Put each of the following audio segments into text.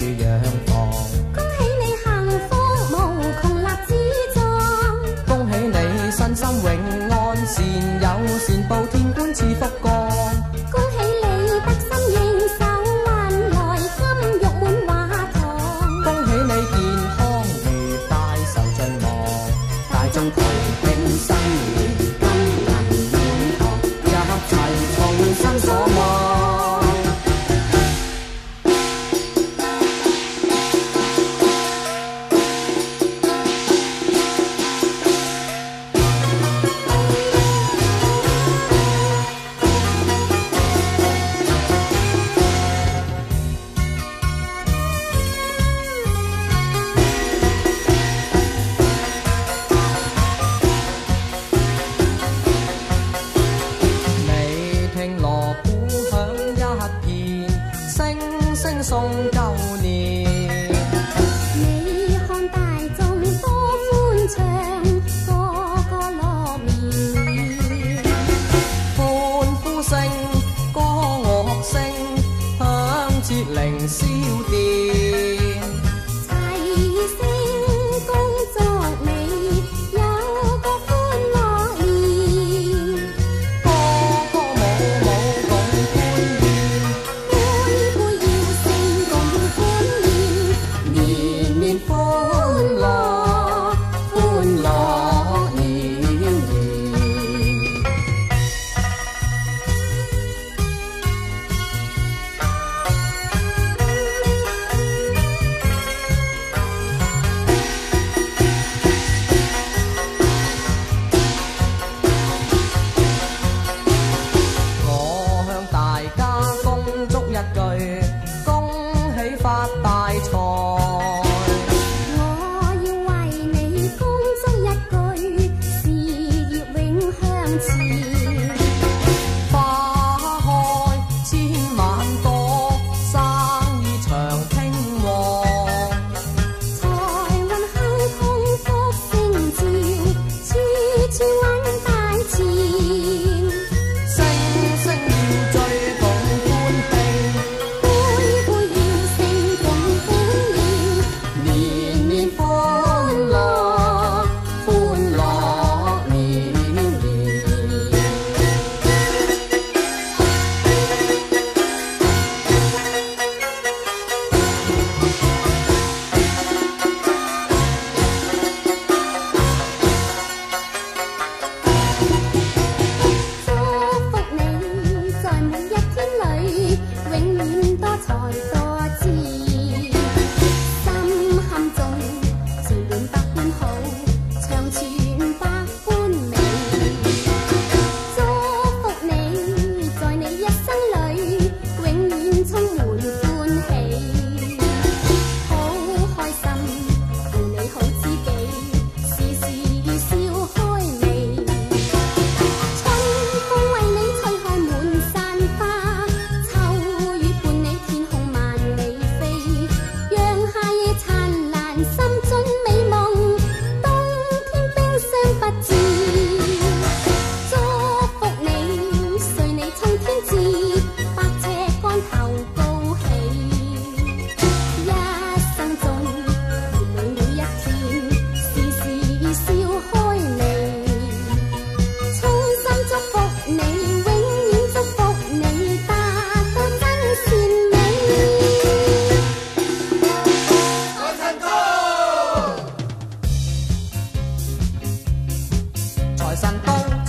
you. 明消电。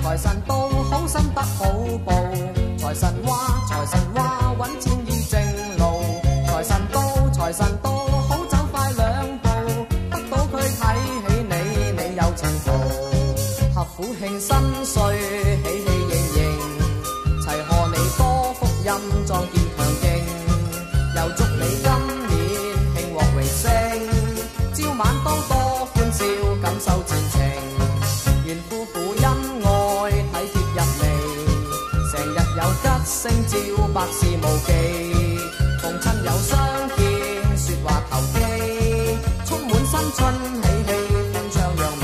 财神到好心得好今朝百事无忌，同亲友相见，说话投机，充满新春喜气，欢畅扬眉，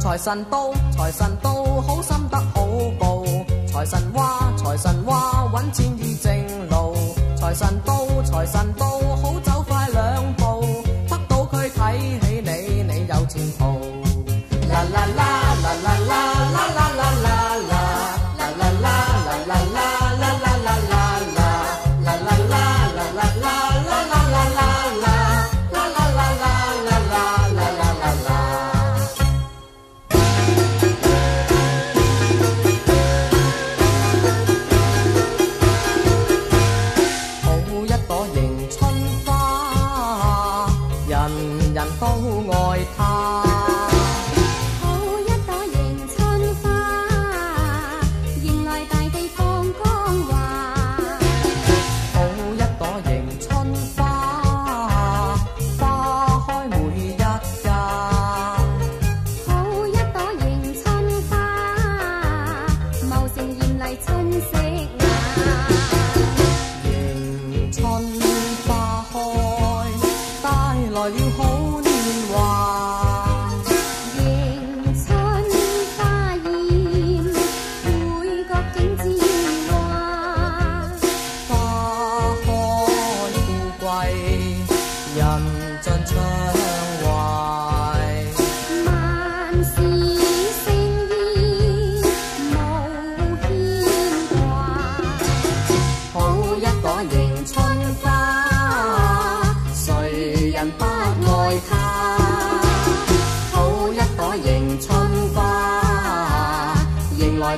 财神到财神到，好心得好报，财神话财神话，揾钱已正路，财神到财神到。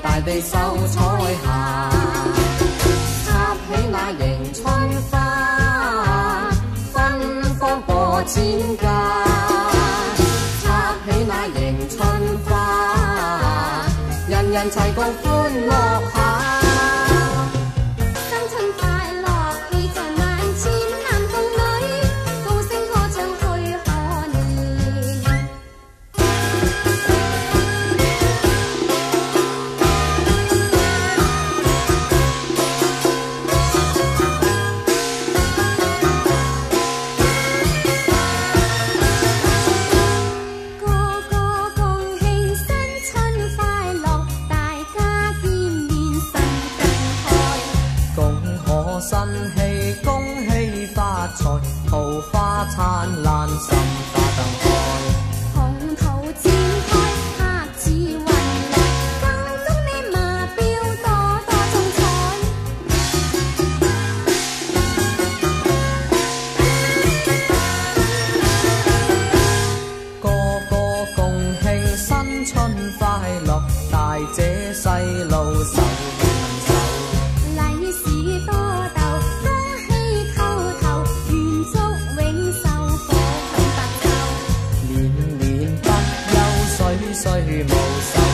大大地秀彩霞，插起那迎春花，芬芳過千家。插起那迎春花，人人齊共歡樂下。虽无愁。